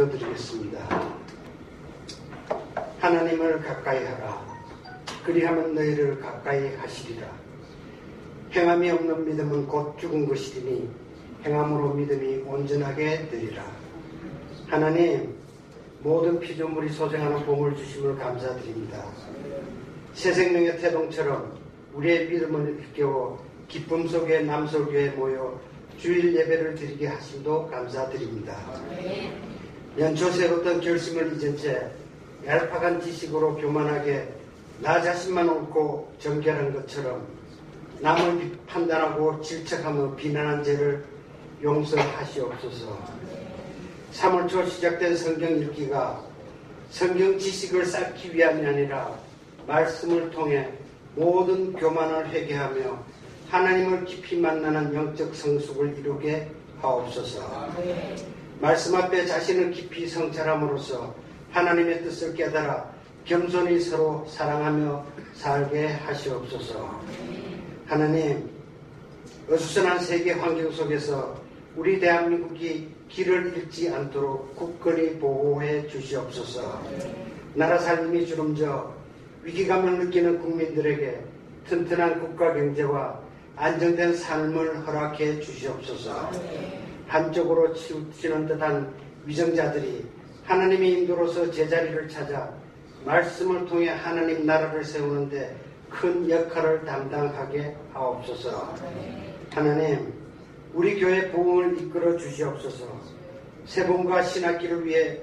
기도드리겠습니다. 하나님을 가까이 하라. 그리하면 너희를 가까이 하시리라. 행함이 없는 믿음은 곧 죽은 것이니 행함으로 믿음이 온전하게 되리라. 하나님, 모든 피조물이 소생하는 복을 주심을 감사드립니다. 새 생명의 태동처럼 우리의 믿음을 일깨워 기쁨 속에 남솔교에 모여 주일 예배를 드리게 하심도 감사드립니다. 연초 새로던 결심을 잊은 채 얄팍한 지식으로 교만하게 나 자신만 옳고 정결한 것처럼 남을 판단하고 질책하며 비난한 죄를 용서하시옵소서. 3월 초 시작된 성경 읽기가 성경 지식을 쌓기 위함이 아니라 말씀을 통해 모든 교만을 회개하며 하나님을 깊이 만나는 영적 성숙을 이루게 하옵소서. 말씀 앞에 자신을 깊이 성찰함으로써 하나님의 뜻을 깨달아 겸손히 서로 사랑하며 살게 하시옵소서. 하나님, 어수선한 세계 환경 속에서 우리 대한민국이 길을 잃지 않도록 굳건히 보호해 주시옵소서. 나라 살림이 주름져 위기감을 느끼는 국민들에게 튼튼한 국가 경제와 안정된 삶을 허락해 주시옵소서. 한쪽으로 치우치는 듯한 위정자들이 하나님의 인도로서 제자리를 찾아 말씀을 통해 하나님 나라를 세우는데 큰 역할을 담당하게 하옵소서. 하나님, 우리 교회 부흥을 이끌어 주시옵소서. 세봉과 신학기를 위해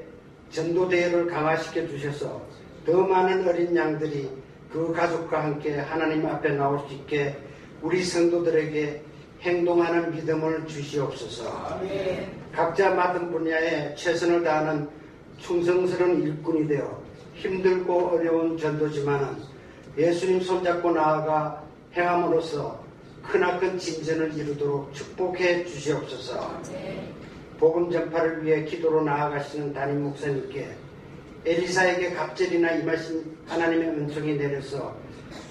전도대회를 강화시켜 주셔서 더 많은 어린 양들이 그 가족과 함께 하나님 앞에 나올 수 있게 우리 성도들에게 행동하는 믿음을 주시옵소서. 각자 맡은 분야에 최선을 다하는 충성스러운 일꾼이 되어 힘들고 어려운 전도지만은 예수님 손잡고 나아가 행함으로써 크나큰 진전을 이루도록 축복해 주시옵소서. 복음 전파를 위해 기도로 나아가시는 담임 목사님께 엘리사에게 갑절이나 임하신 하나님의 은총이 내려서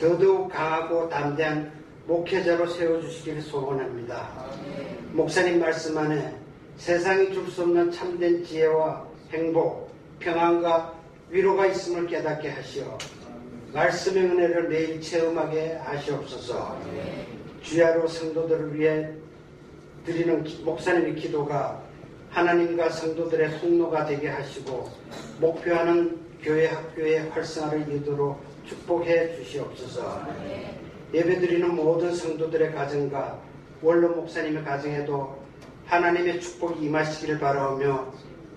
더더욱 강하고 담대한 목회자로 세워주시기를 소원합니다. 목사님 말씀 안에 세상이 줄 수 없는 참된 지혜와 행복, 평안과 위로가 있음을 깨닫게 하시어 말씀의 은혜를 매일 체험하게 하시옵소서. 주야로 성도들을 위해 드리는 목사님의 기도가 하나님과 성도들의 통로가 되게 하시고 목표하는 교회 학교의 활성화를 이루도록 축복해 주시옵소서. 예배드리는 모든 성도들의 가정과 원로 목사님의 가정에도 하나님의 축복이 임하시기를 바라오며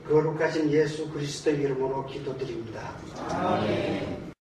거룩하신 예수 그리스도 이름으로 기도드립니다. 아멘.